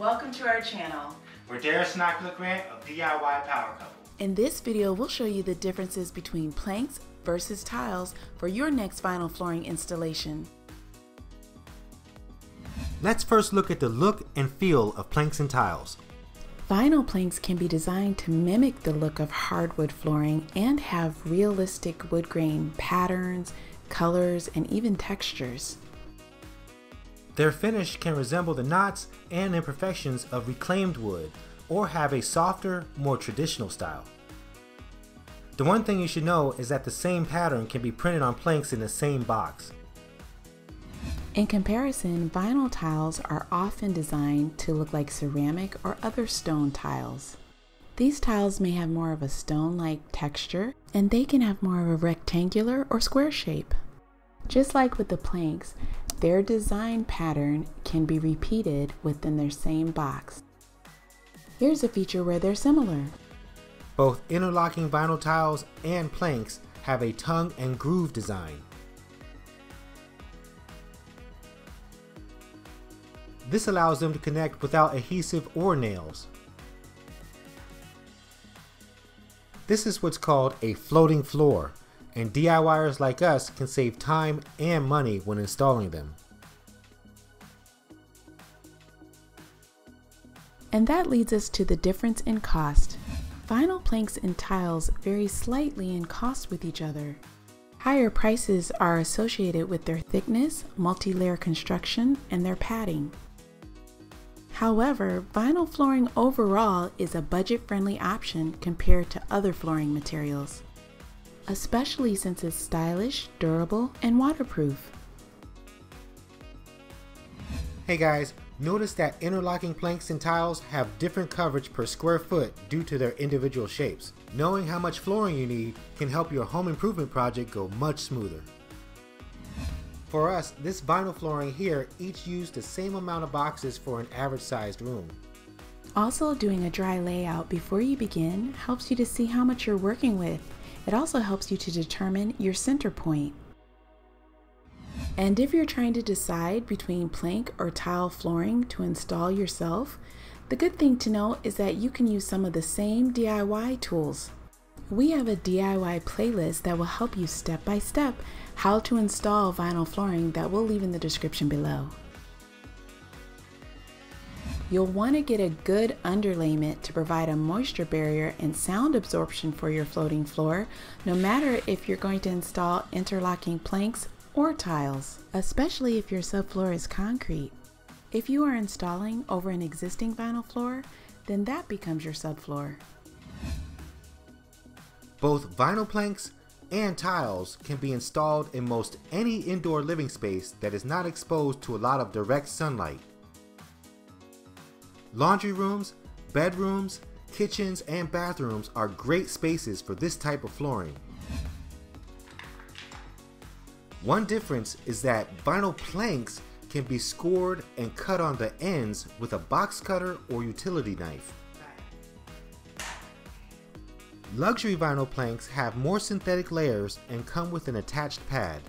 Welcome to our channel. We're Darius and Akila Grant of DIY Power Couple. In this video, we'll show you the differences between planks versus tiles for your next vinyl flooring installation. Let's first look at the look and feel of planks and tiles. Vinyl planks can be designed to mimic the look of hardwood flooring and have realistic wood grain patterns, colors, and even textures. Their finish can resemble the knots and imperfections of reclaimed wood or have a softer, more traditional style. The one thing you should know is that the same pattern can be printed on planks in the same box. In comparison, vinyl tiles are often designed to look like ceramic or other stone tiles. These tiles may have more of a stone-like texture, and they can have more of a rectangular or square shape. Just like with the planks, their design pattern can be repeated within their same box. Here's a feature where they're similar. Both interlocking vinyl tiles and planks have a tongue and groove design. This allows them to connect without adhesive or nails. This is what's called a floating floor, and DIYers like us can save time and money when installing them. And that leads us to the difference in cost. Vinyl planks and tiles vary slightly in cost with each other. Higher prices are associated with their thickness, multi-layer construction, and their padding. However, vinyl flooring overall is a budget-friendly option compared to other flooring materials, especially since it's stylish, durable, and waterproof. Hey guys, notice that interlocking planks and tiles have different coverage per square foot due to their individual shapes. Knowing how much flooring you need can help your home improvement project go much smoother. For us, this vinyl flooring here each used the same amount of boxes for an average sized room. Also, doing a dry layout before you begin helps you to see how much you're working with. It also helps you to determine your center point. And if you're trying to decide between plank or tile flooring to install yourself, the good thing to know is that you can use some of the same DIY tools. We have a DIY playlist that will help you step by step how to install vinyl flooring that we'll leave in the description below. You'll want to get a good underlayment to provide a moisture barrier and sound absorption for your floating floor, no matter if you're going to install interlocking planks or tiles, especially if your subfloor is concrete. If you are installing over an existing vinyl floor, then that becomes your subfloor. Both vinyl planks and tiles can be installed in most any indoor living space that is not exposed to a lot of direct sunlight. Laundry rooms, bedrooms, kitchens, and bathrooms are great spaces for this type of flooring. One difference is that vinyl planks can be scored and cut on the ends with a box cutter or utility knife. Luxury vinyl planks have more synthetic layers and come with an attached pad.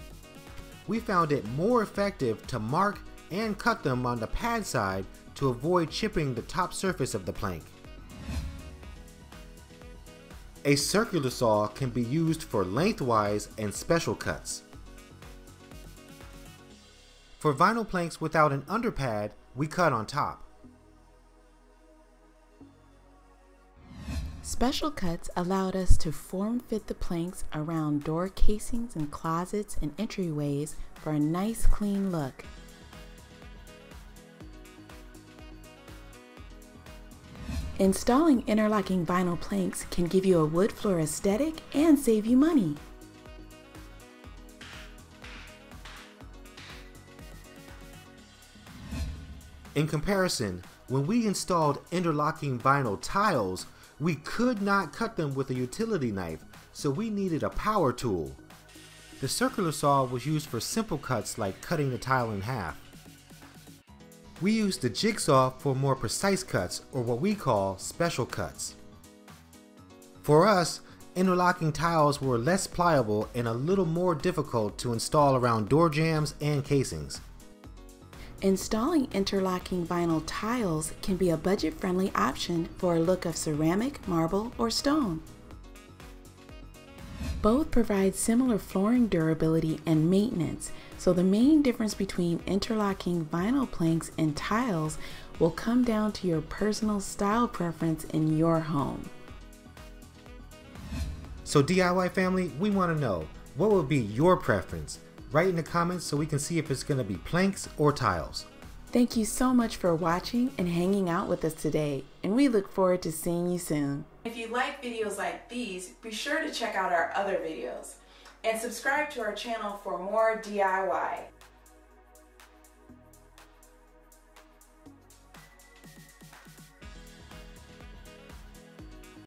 We found it more effective to mark and cut them on the pad side to avoid chipping the top surface of the plank. A circular saw can be used for lengthwise and special cuts. For vinyl planks without an underpad, we cut on top. Special cuts allowed us to form fit the planks around door casings and closets and entryways for a nice clean look. Installing interlocking vinyl planks can give you a wood floor aesthetic and save you money. In comparison, when we installed interlocking vinyl tiles, we could not cut them with a utility knife, so we needed a power tool. The circular saw was used for simple cuts like cutting the tile in half. We use the jigsaw for more precise cuts or what we call special cuts. For us, interlocking tiles were less pliable and a little more difficult to install around door jambs and casings. Installing interlocking vinyl tiles can be a budget-friendly option for a look of ceramic, marble, or stone. Both provide similar flooring durability and maintenance, so the main difference between interlocking vinyl planks and tiles will come down to your personal style preference in your home. So DIY family, we want to know, what would be your preference? Write in the comments so we can see if it's going to be planks or tiles. Thank you so much for watching and hanging out with us today, and we look forward to seeing you soon. If you like videos like these, be sure to check out our other videos and subscribe to our channel for more DIY.